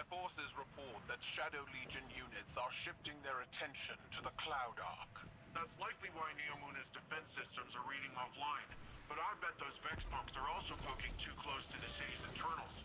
My forces report that Shadow Legion units are shifting their attention to the Cloud Ark. That's likely why Neomuna's defense systems are reading offline. But I bet those Vex pumps are also poking too close to the city's internals.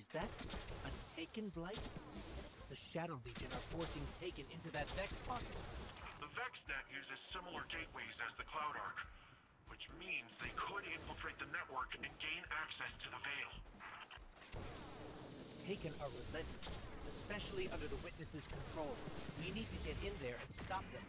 Is that... Taken Blight? The Shadow Legion are forcing Taken into that Vex pocket. The VexNet uses similar gateways as the Cloud Ark, which means they could infiltrate the network and gain access to the Veil. Taken are relentless, especially under the Witness's control. We need to get in there and stop them.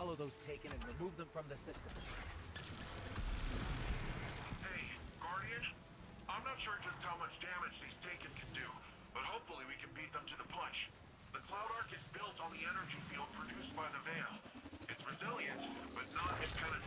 Those taken and remove them from the system. Hey, Guardian? I'm not sure just how much damage these Taken can do, but hopefully we can beat them to the punch. The Cloud Ark is built on the energy field produced by the Veil. It's resilient, but not impenetrable.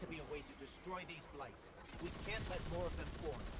To be a way to destroy these blights. We can't let more of them form.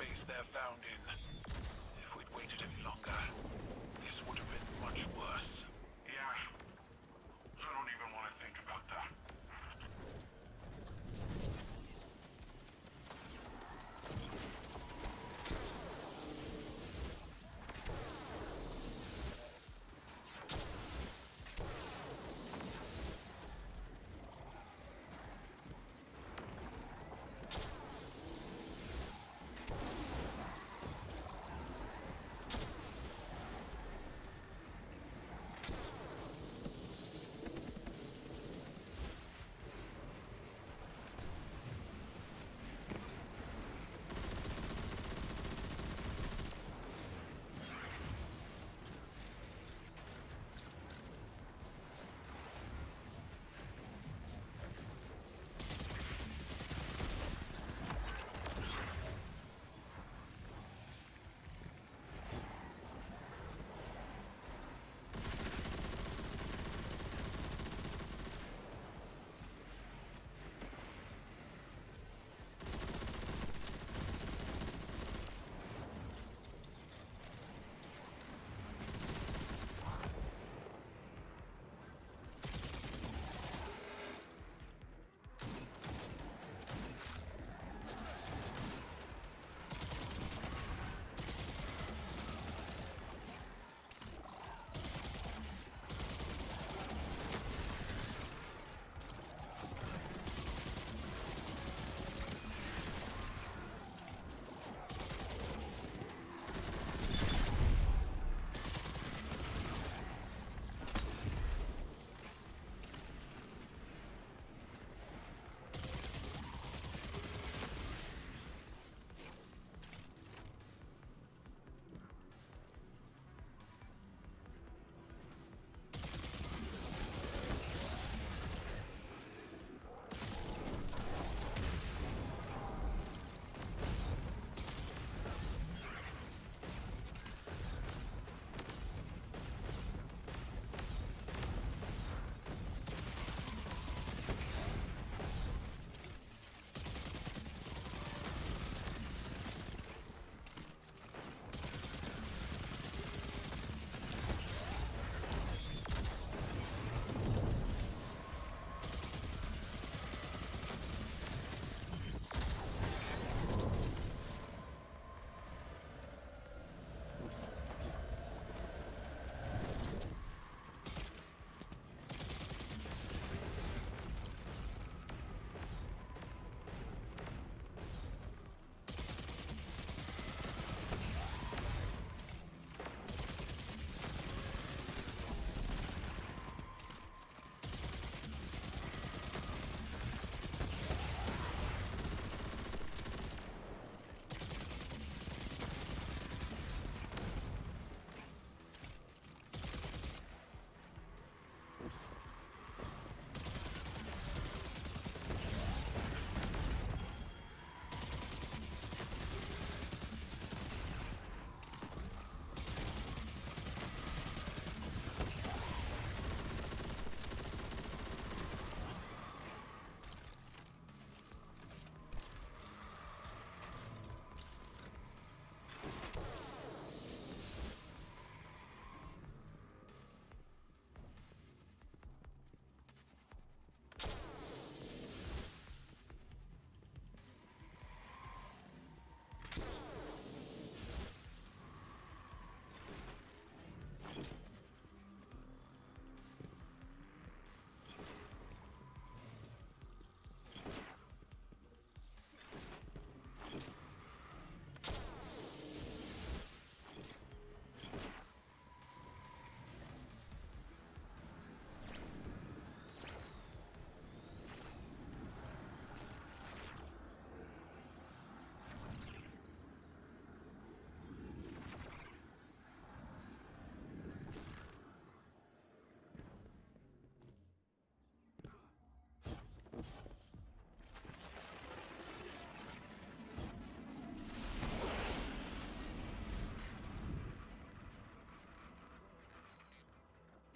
space they're found in. If we'd waited any longer, this would have been much worse.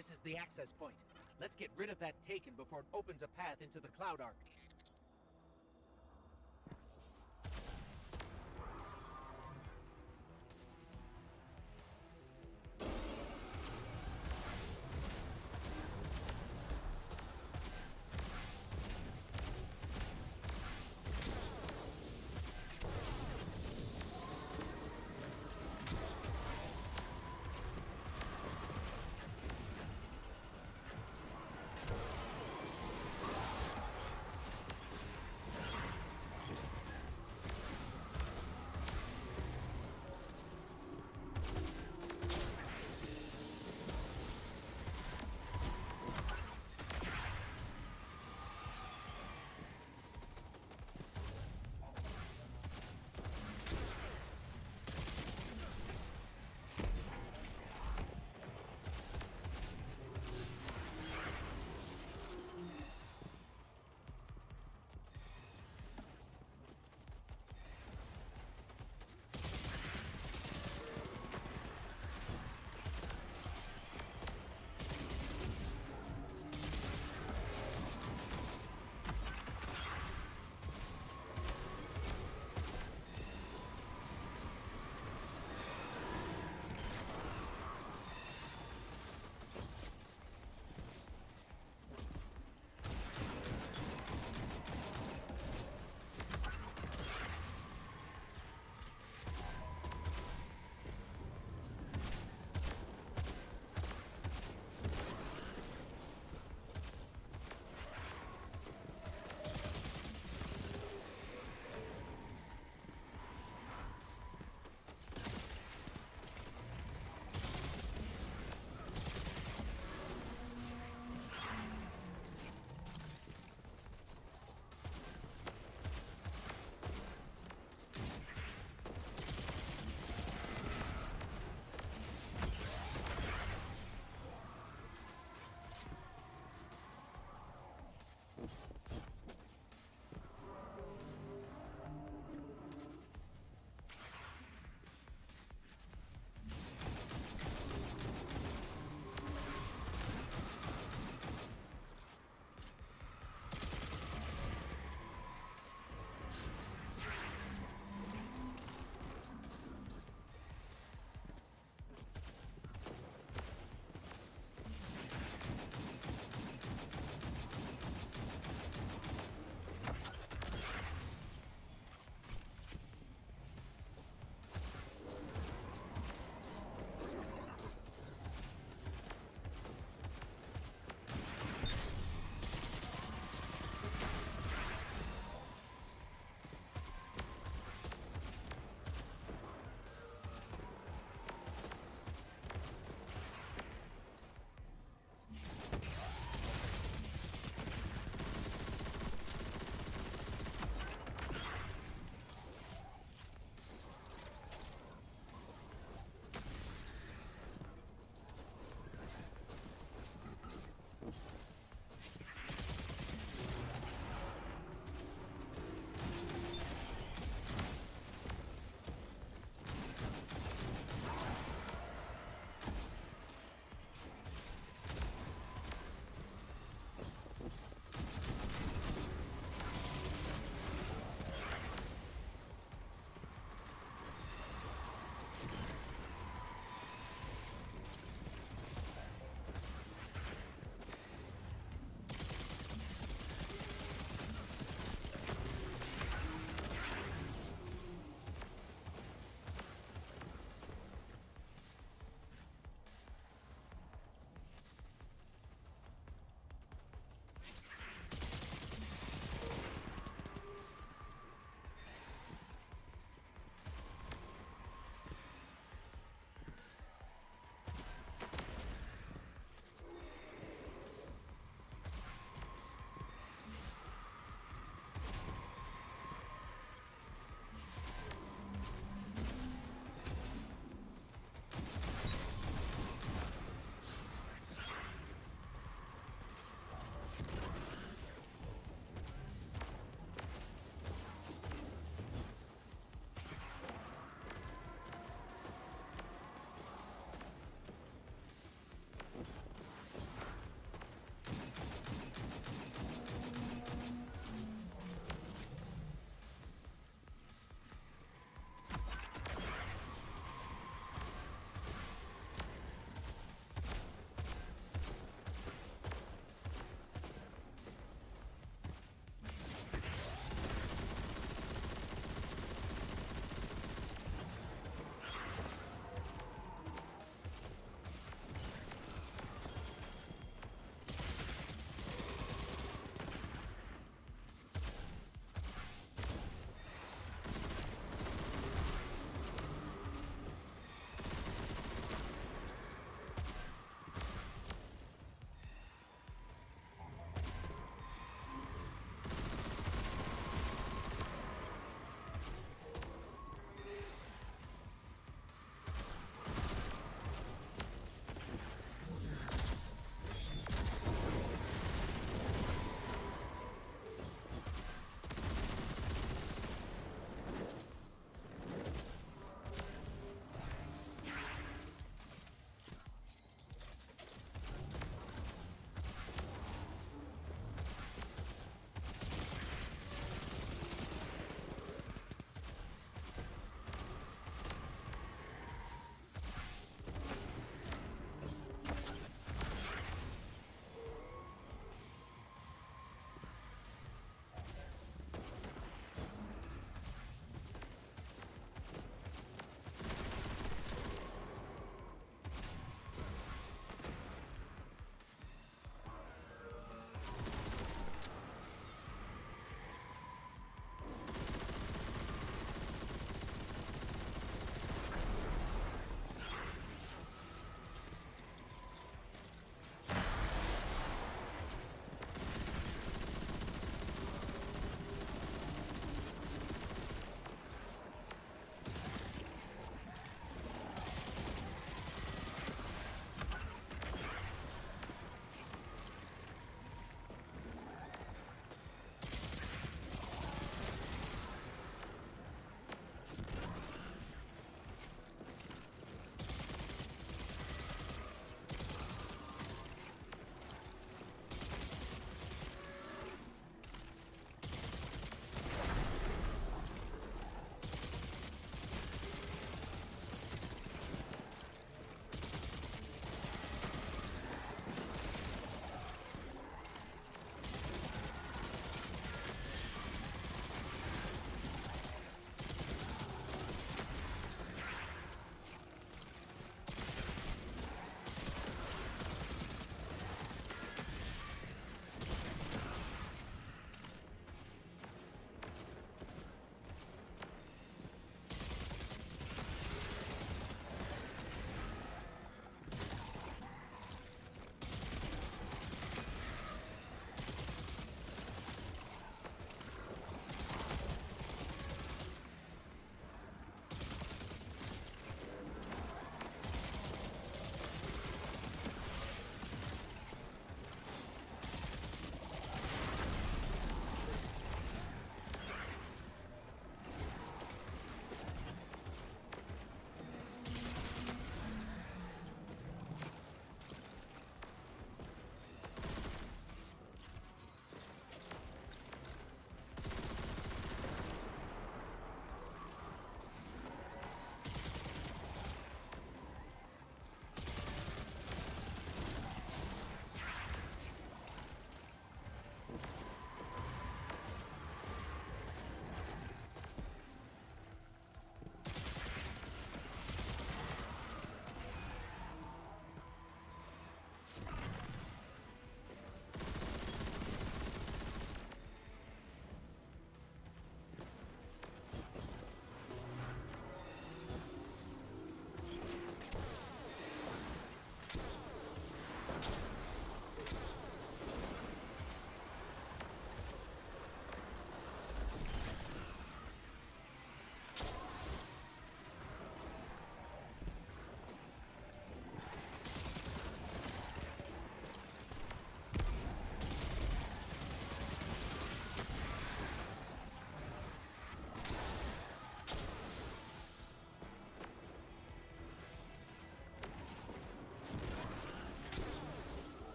This is the access point. Let's get rid of that Taken before it opens a path into the Cloud Ark.